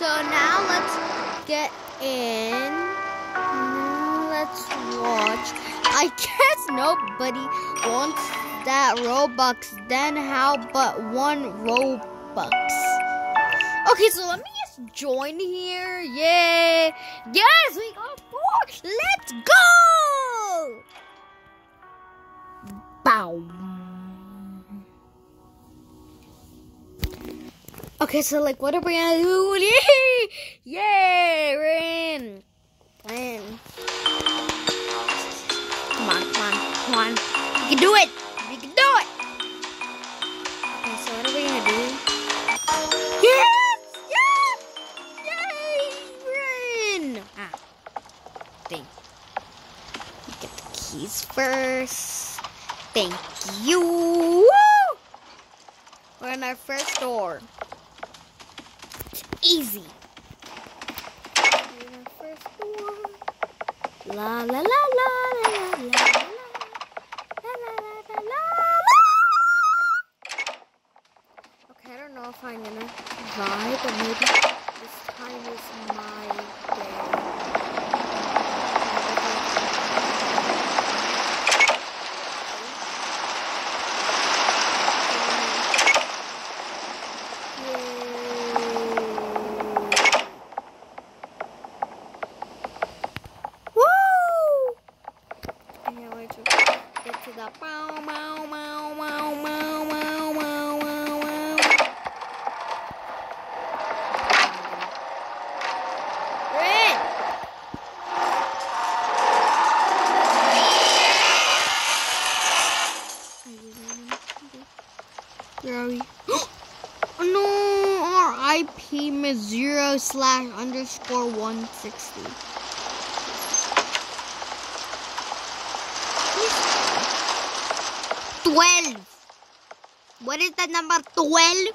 So now let's get in. Let's watch. I guess nobody wants that Robux. Then how but one Robux? Okay, so let me just join here. Yeah. Yes, we got four. Let's go. Bow. Okay, so like, what are we gonna do? Yay! Yay! We're in. We're in. Come on, come on, come on. We can do it. We can do it. Okay, so what are we gonna do? Yes! Yes! Yay! We're in. Ah, thing. Get the keys first. Thank you. Woo! We're in our first door easy. La la la la la la la. Okay, I don't know if I'm gonna vibe, but maybe. Slash underscore one sixty. Twelve. What is the number twelve?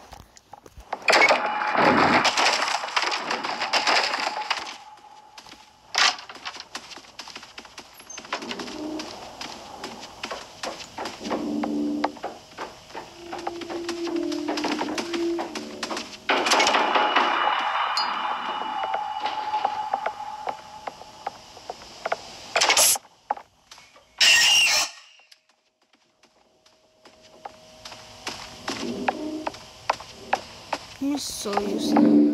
I'm so to.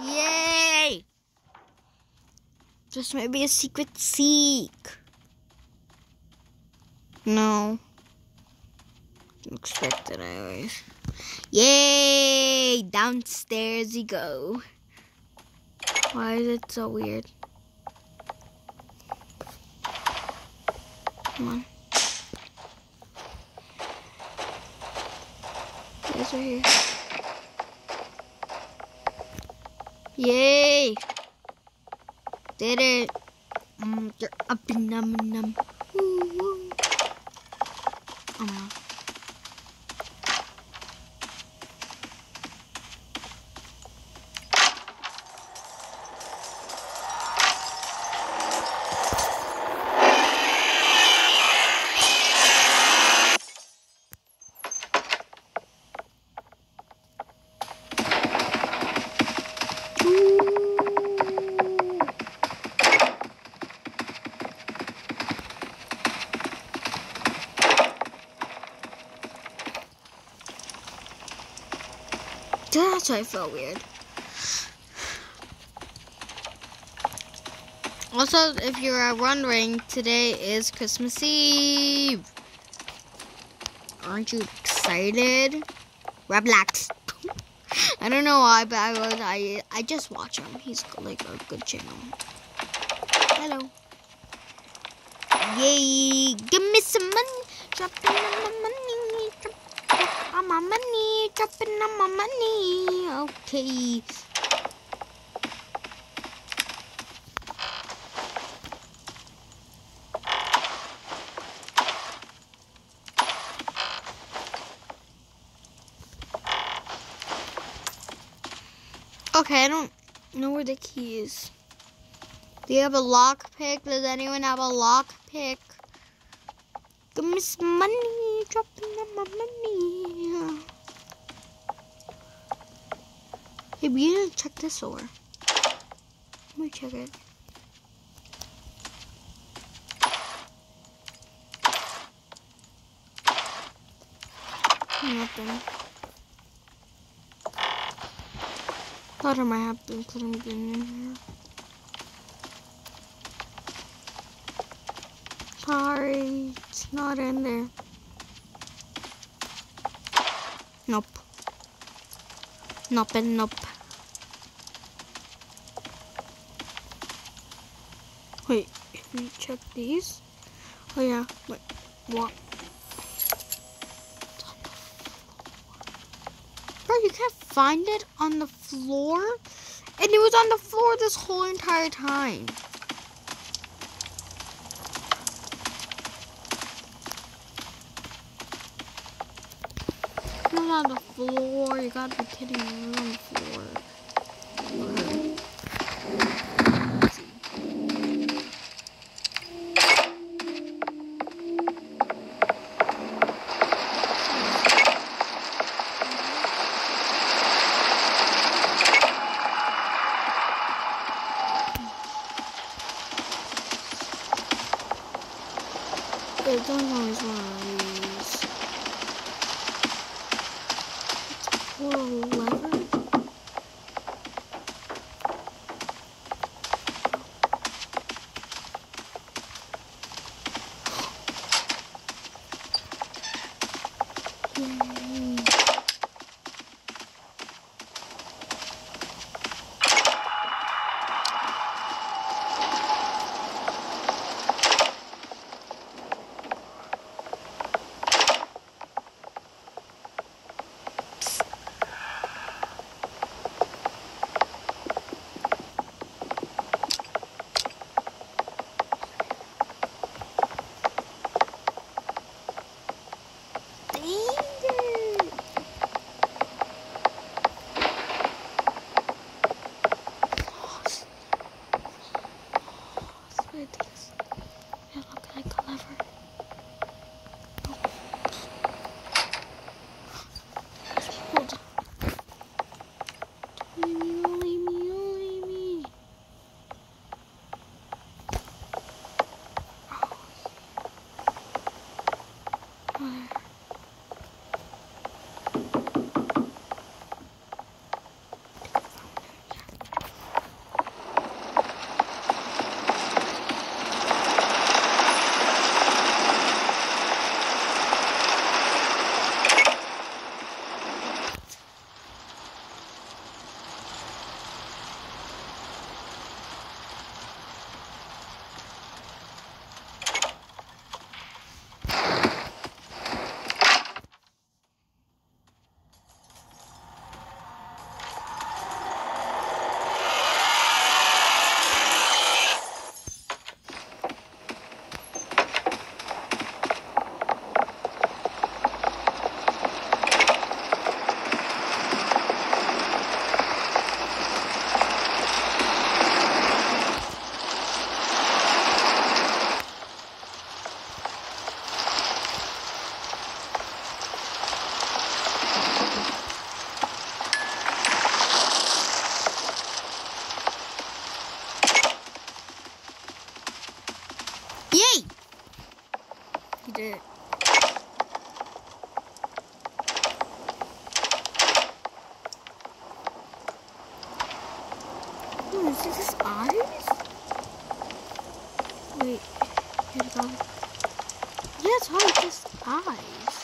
Yay! This might be a secret seek. No. Expected anyways. Yay! Downstairs you go. Why is it so weird? Come on. Yes, right here. Yay! Did it. Mm, you're up and num num. Woo, woo. Oh no. Why I felt weird. Also, if you are wondering, today is Christmas Eve. Aren't you excited? Roblox. I don't know why, but I was I I just watch him. He's like a good channel. Hello. Yay! Give me some money. Dropping on my money. My money. Dropping on my money. Okay. Okay, I don't know where the key is. Do you have a lock pick? Does anyone have a lock pick? Give me some money, dropping on my money. Hey, we to check this over. Let me check it. Nothing. Thought I might have putting it in here. Sorry, it's not in there. Nope. Nope and nope. Wait, if we check these. Oh yeah, wait, what? Bro, you can't find it on the floor? And it was on the floor this whole entire time. On the floor. You gotta be kidding me. On the floor. Is this his eyes? Wait, here it go. Yeah, it's hard, just eyes.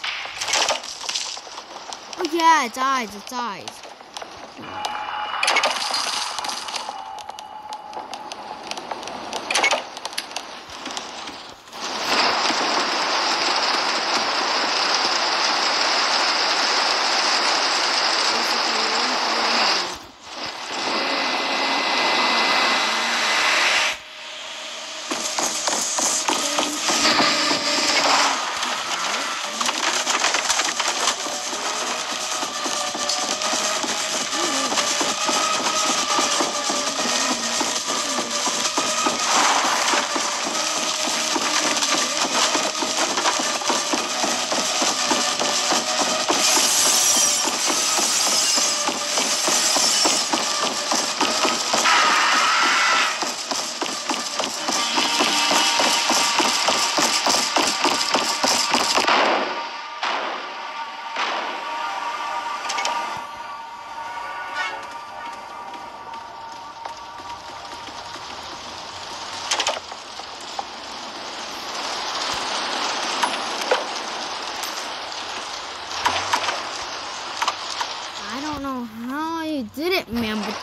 Oh yeah, it's eyes, it's eyes.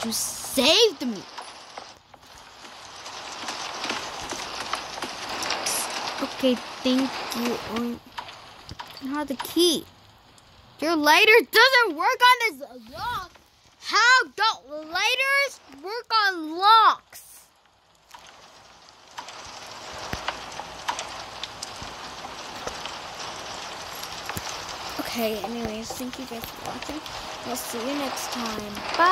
You saved me. Okay, thank you. Um, I have the key. Your lighter doesn't work on this lock. How don't lighters work on locks? Okay, anyways, thank you guys for watching. We'll see you next time. Bye.